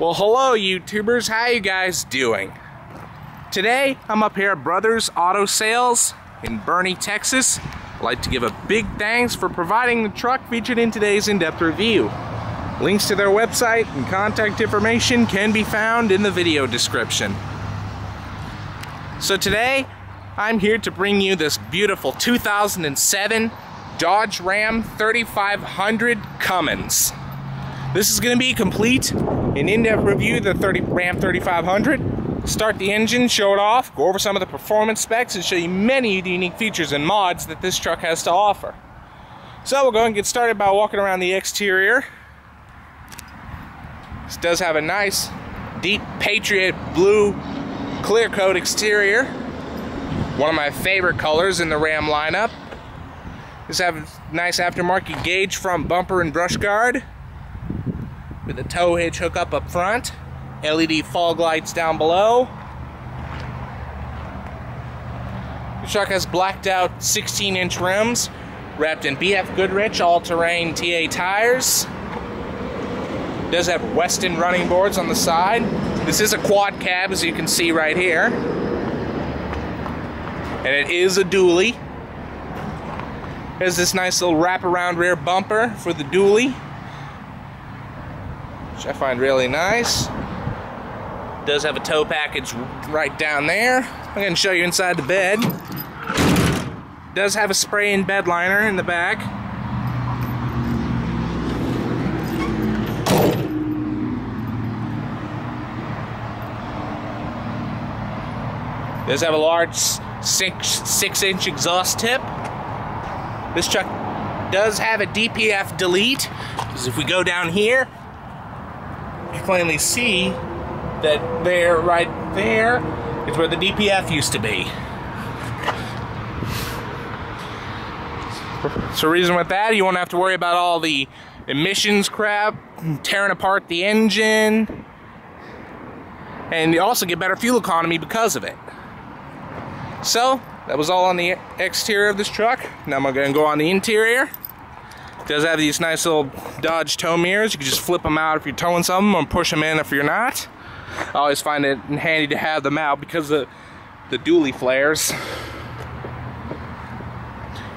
Well, hello YouTubers, how you guys doing? Today, I'm up here at Brothers Auto Sales in Boerne, Texas. I'd like to give a big thanks for providing the truck featured in today's in-depth review. Links to their website and contact information can be found in the video description. So today, I'm here to bring you this beautiful 2007 Dodge Ram 3500 Cummins. This is going to be complete, an in-depth review of the 30, Ram 3500. Start the engine, show it off, go over some of the performance specs, and show you many of the unique features and mods that this truck has to offer. So we'll go and get started by walking around the exterior. This does have a nice, deep Patriot blue clear coat exterior. One of my favorite colors in the Ram lineup. This have a nice aftermarket gauge front bumper and brush guard with a tow hitch hookup up front, LED fog lights down below. The truck has blacked out 16 inch rims wrapped in BF Goodrich all-terrain TA tires. Does have Westin running boards on the side. This is a quad cab as you can see right here. And it is a dually. Has this nice little wraparound rear bumper for the dually which I find really nice. Does have a tow package right down there. I'm to show you inside the bed. Does have a spray in bed liner in the back. Does have a large six, six inch exhaust tip. This truck does have a DPF delete. Because if we go down here, plainly see that there, right there, is where the DPF used to be. So reason with that, you won't have to worry about all the emissions crap, tearing apart the engine, and you also get better fuel economy because of it. So, that was all on the exterior of this truck. Now I'm going to go on the interior. Does have these nice little Dodge tow mirrors. You can just flip them out if you're towing something or push them in if you're not. I always find it handy to have them out because of the dually flares.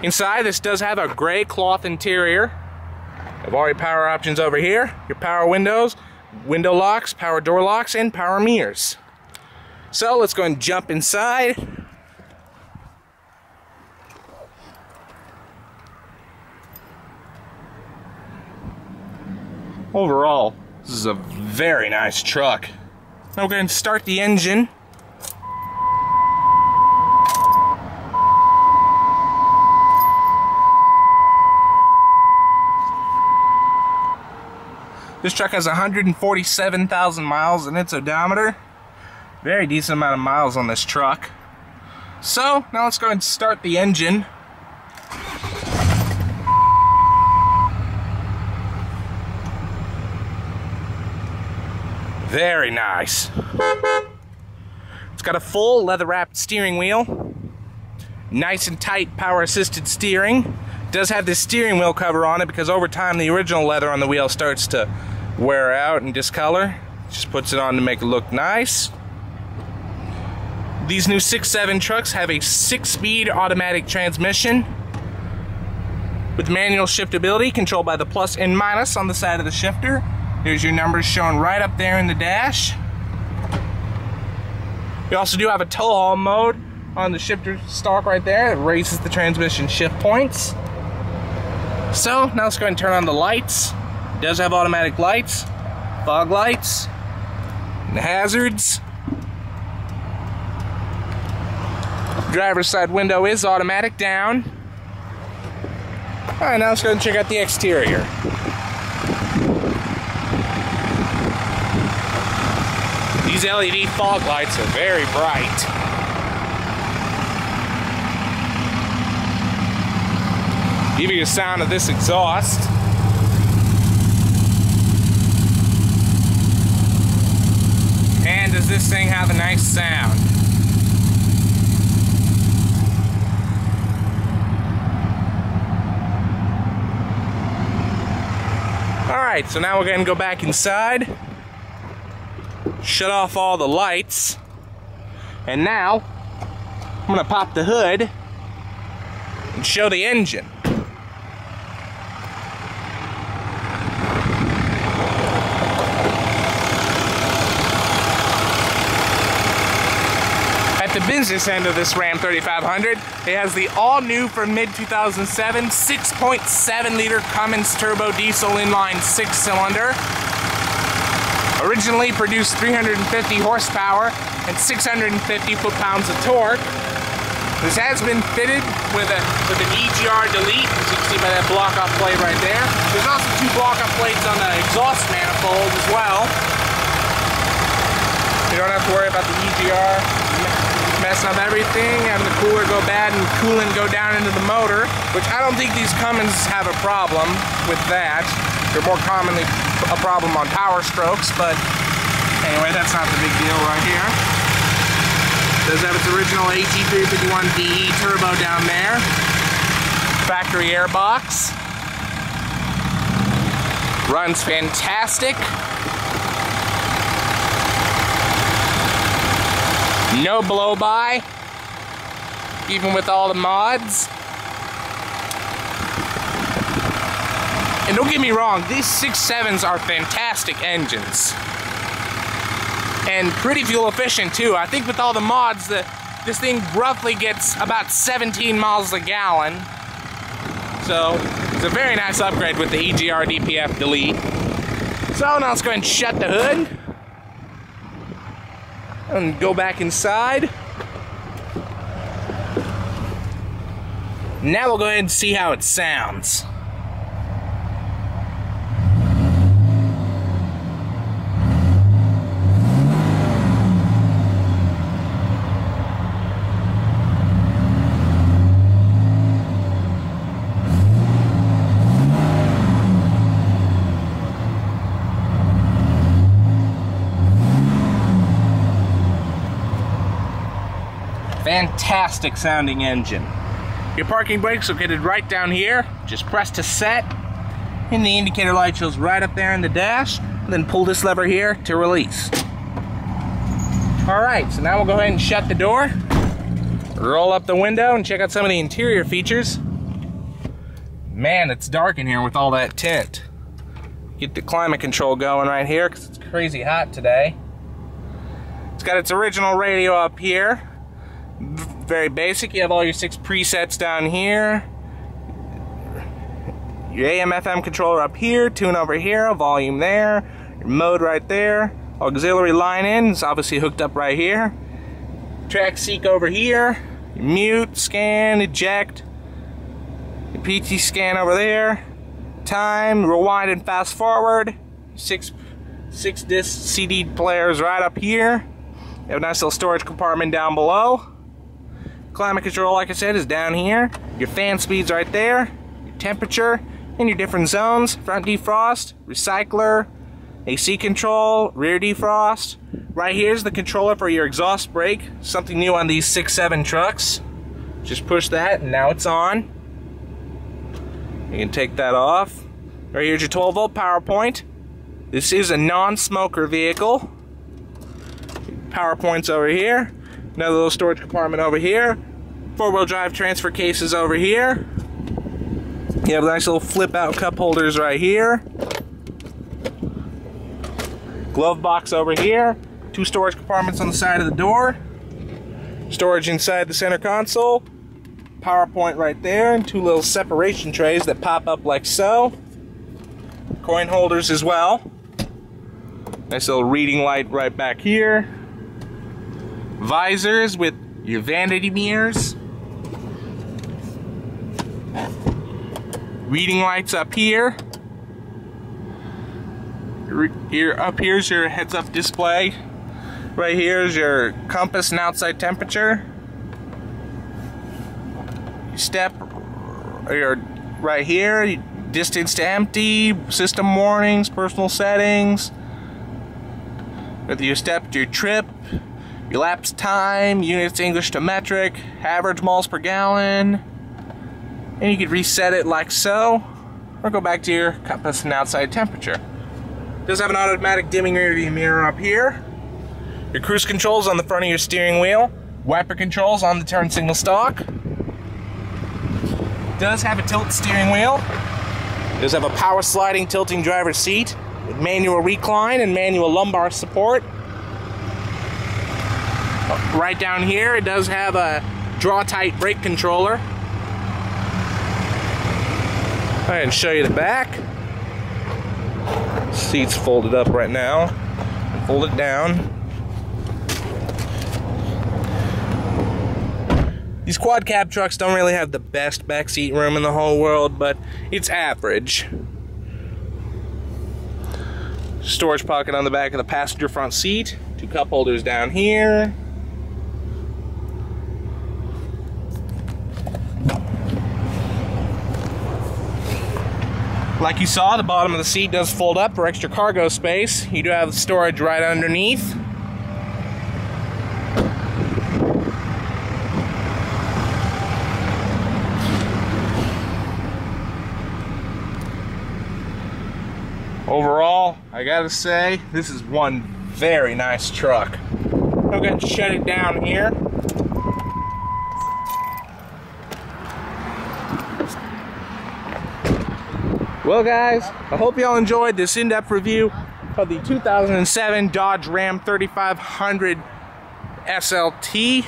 Inside, this does have a gray cloth interior. Have all your power options over here. Your power windows, window locks, power door locks, and power mirrors. So let's go and jump inside. Overall, this is a very nice truck. Now we're going to start the engine. This truck has 147,000 miles in its odometer. Very decent amount of miles on this truck. So, now let's go and start the engine. Very nice. It's got a full leather wrapped steering wheel. Nice and tight power assisted steering. Does have this steering wheel cover on it because over time the original leather on the wheel starts to wear out and discolor. Just puts it on to make it look nice. These new 6.7 trucks have a six-speed automatic transmission with manual shiftability controlled by the plus and minus on the side of the shifter. Here's your numbers shown right up there in the dash. You also do have a tow haul mode on the shifter stalk right there. It raises the transmission shift points. So now let's go ahead and turn on the lights. It does have automatic lights, fog lights, and hazards. Driver's side window is automatic down. Alright, now let's go and check out the exterior. These LED fog lights are very bright. Give you a sound of this exhaust. And does this thing have a nice sound? Alright, so now we're going to go back inside. Shut off all the lights. And now, I'm gonna pop the hood and show the engine. At the business end of this Ram 3500, it has the all-new from mid-2007 6.7 liter Cummins turbo diesel inline six-cylinder. Originally produced 350 horsepower and 650 foot-pounds of torque. This has been fitted with a with an EGR delete, as you can see by that block-off plate right there. There's also two block-off plates on the exhaust manifold as well. You don't have to worry about the EGR messing up everything, having the cooler go bad and coolant go down into the motor, which I don't think these Cummins have a problem with that. They're more commonly a problem on power strokes, but anyway, that's not the big deal right here. Does have its original AT351DE turbo down there. Factory air box. Runs fantastic. No blow by, even with all the mods. And don't get me wrong, these 6.7s are fantastic engines. And pretty fuel efficient too. I think with all the mods, the, this thing roughly gets about 17 miles a gallon. So it's a very nice upgrade with the EGR DPF delete. So now let's go ahead and shut the hood and go back inside. Now we'll go ahead and see how it sounds. Fantastic sounding engine. Your parking brake's located right down here. Just press to set. And the indicator light shows right up there in the dash. Then pull this lever here to release. Alright, so now we'll go ahead and shut the door. Roll up the window and check out some of the interior features. Man, it's dark in here with all that tint. Get the climate control going right here because it's crazy hot today. It's got its original radio up here very basic. You have all your six presets down here. Your AM FM controller up here, tune over here, volume there, your mode right there, auxiliary line in is obviously hooked up right here. Track seek over here, mute, scan, eject, your PT scan over there, time, rewind and fast forward, six six disc CD players right up here. You have a nice little storage compartment down below. Climate control, like I said, is down here. Your fan speed's right there. Your temperature and your different zones. Front defrost, recycler, AC control, rear defrost. Right here's the controller for your exhaust brake. Something new on these 6-7 trucks. Just push that and now it's on. You can take that off. Right here's your 12 volt power point. This is a non-smoker vehicle. Power points over here. Another little storage compartment over here. Four-wheel drive transfer cases over here. You have nice little flip-out cup holders right here. Glove box over here. Two storage compartments on the side of the door. Storage inside the center console. Power point right there. And two little separation trays that pop up like so. Coin holders as well. Nice little reading light right back here visors with your vanity mirrors. Reading lights up here. Here up here's your heads-up display. Right here is your compass and outside temperature. Step your right here, distance to empty, system warnings, personal settings. With your step your trip, elapsed time, units English to metric, average miles per gallon, and you could reset it like so, or go back to your compass and outside temperature. It does have an automatic dimming rear view mirror up here. Your cruise controls on the front of your steering wheel. Wiper controls on the turn signal stalk. Does have a tilt steering wheel. Does have a power sliding tilting driver's seat with manual recline and manual lumbar support. Right down here, it does have a Draw-Tite brake controller. I can show you the back. Seats folded up right now. Fold it down. These quad cab trucks don't really have the best backseat room in the whole world, but it's average. Storage pocket on the back of the passenger front seat. Two cup holders down here. Like you saw, the bottom of the seat does fold up for extra cargo space. You do have storage right underneath. Overall, I gotta say, this is one very nice truck. I'm gonna shut it down here. Well guys, I hope y'all enjoyed this in-depth review of the 2007 Dodge Ram 3500 SLT.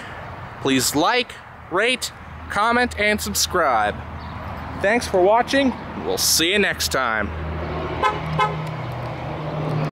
Please like, rate, comment, and subscribe. Thanks for watching. We'll see you next time.